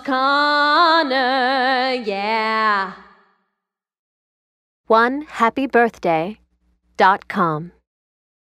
Connor, yeah. One happy birthday dot com.